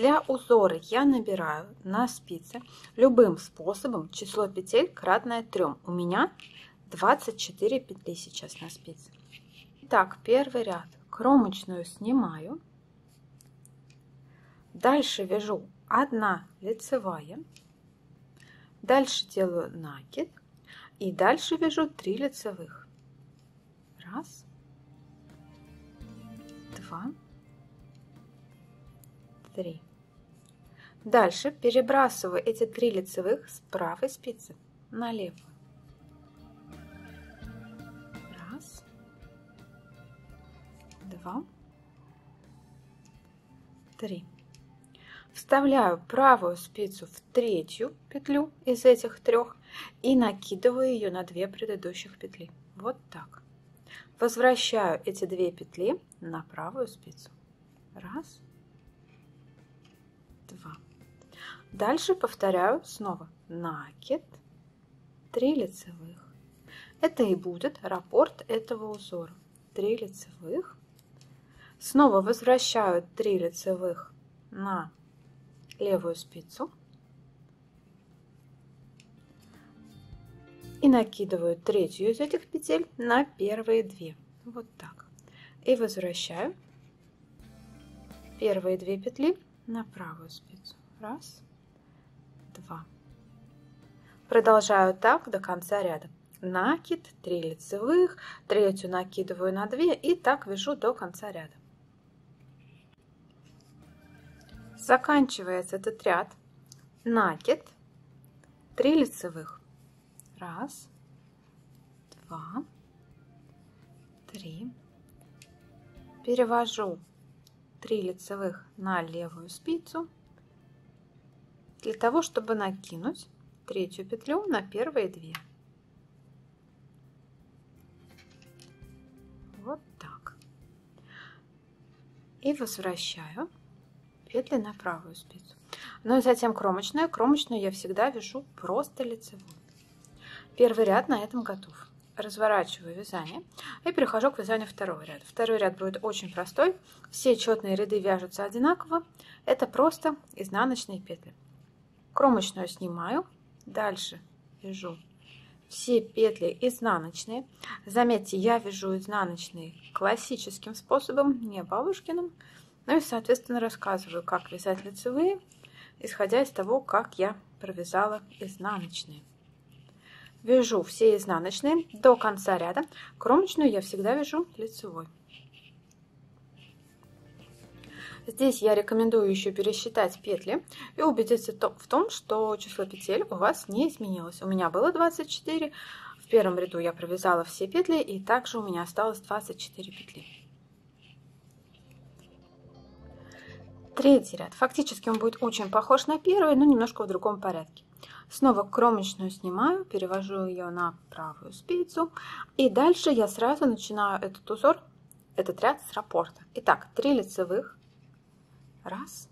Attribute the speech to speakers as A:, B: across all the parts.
A: Для узора я набираю на спице любым способом число петель кратное 3. У меня 24 петли сейчас на спице. Итак, первый ряд кромочную снимаю. Дальше вяжу 1 лицевая. Дальше делаю накид. И дальше вяжу 3 лицевых. Раз, два, три. Дальше перебрасываю эти три лицевых с правой спицы на левую. Раз, два, три. Вставляю правую спицу в третью петлю из этих трех и накидываю ее на две предыдущих петли. Вот так. Возвращаю эти две петли на правую спицу. Раз, два. Дальше повторяю снова накид, 3 лицевых. Это и будет раппорт этого узора. 3 лицевых. Снова возвращаю 3 лицевых на левую спицу. И накидываю третью из этих петель на первые две. Вот так. И возвращаю первые две петли на правую спицу. Раз, два. Продолжаю так до конца ряда. Накид, 3 лицевых, третью накидываю на 2 и так вяжу до конца ряда. Заканчивается этот ряд. Накид, 3 лицевых. Раз, два, три. Перевожу 3 лицевых на левую спицу для того, чтобы накинуть третью петлю на первые две. Вот так. И возвращаю петли на правую спицу. Ну и затем кромочная. Кромочную я всегда вяжу просто лицевую. Первый ряд на этом готов разворачиваю вязание и перехожу к вязанию второго ряда. Второй ряд будет очень простой. Все четные ряды вяжутся одинаково. Это просто изнаночные петли. Кромочную снимаю. Дальше вяжу все петли изнаночные. Заметьте, я вяжу изнаночные классическим способом, не бабушкиным. Ну и, соответственно, рассказываю, как вязать лицевые, исходя из того, как я провязала изнаночные. Вяжу все изнаночные до конца ряда. Кромочную я всегда вяжу лицевой. Здесь я рекомендую еще пересчитать петли и убедиться в том, что число петель у вас не изменилось. У меня было 24, в первом ряду я провязала все петли и также у меня осталось 24 петли. Третий ряд. Фактически он будет очень похож на первый, но немножко в другом порядке. Снова кромочную снимаю, перевожу ее на правую спицу. И дальше я сразу начинаю этот узор, этот ряд с раппорта. Итак, 3 лицевых. Раз,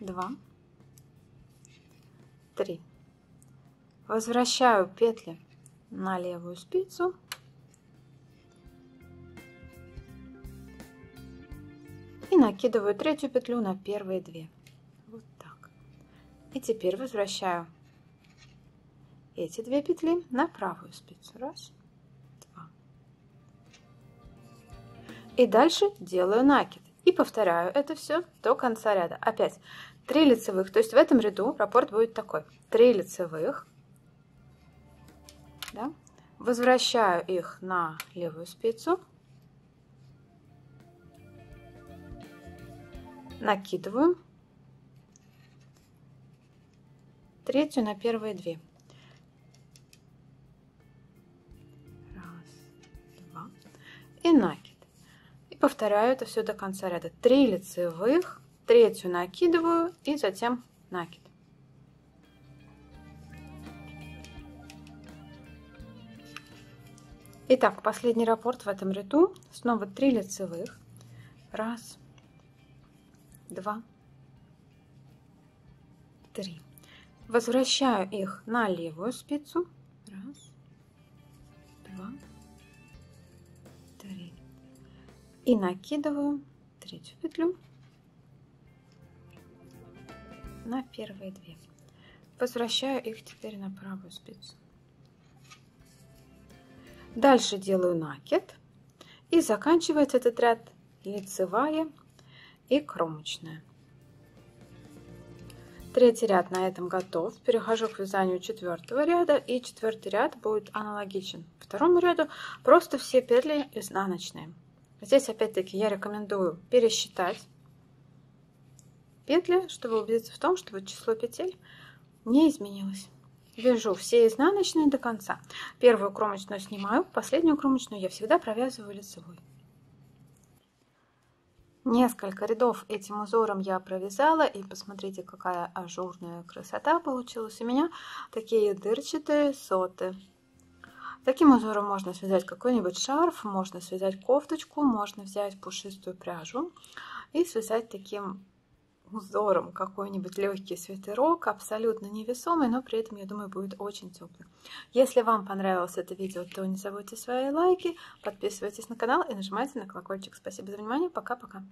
A: два, три. Возвращаю петли на левую спицу. И накидываю третью петлю на первые две. И теперь возвращаю эти две петли на правую спицу. Раз, два. И дальше делаю накид. И повторяю это все до конца ряда. Опять 3 лицевых. То есть в этом ряду раппорт будет такой. 3 лицевых. Да? Возвращаю их на левую спицу. Накидываю третью на первые две. Повторяю это все до конца ряда. Три лицевых, третью накидываю и затем накид. Итак, последний раппорт в этом ряду. Снова 3 лицевых. Раз, два, три. Возвращаю их на левую спицу. Раз, И накидываю третью петлю на первые две. Возвращаю их теперь на правую спицу. Дальше делаю накид. И заканчивается этот ряд лицевая и кромочная. Третий ряд на этом готов. Перехожу к вязанию четвертого ряда. И четвертый ряд будет аналогичен второму ряду. Просто все петли изнаночные. Здесь опять-таки я рекомендую пересчитать петли, чтобы убедиться в том, что вот число петель не изменилось. Вяжу все изнаночные до конца. Первую кромочную снимаю, последнюю кромочную я всегда провязываю лицевой. Несколько рядов этим узором я провязала, и посмотрите, какая ажурная красота получилась у меня. Такие дырчатые соты. Таким узором можно связать какой-нибудь шарф, можно связать кофточку, можно взять пушистую пряжу и связать таким узором какой-нибудь легкий свитерок, абсолютно невесомый, но при этом, я думаю, будет очень теплый. Если вам понравилось это видео, то не забудьте свои лайки, подписывайтесь на канал и нажимайте на колокольчик. Спасибо за внимание, пока-пока.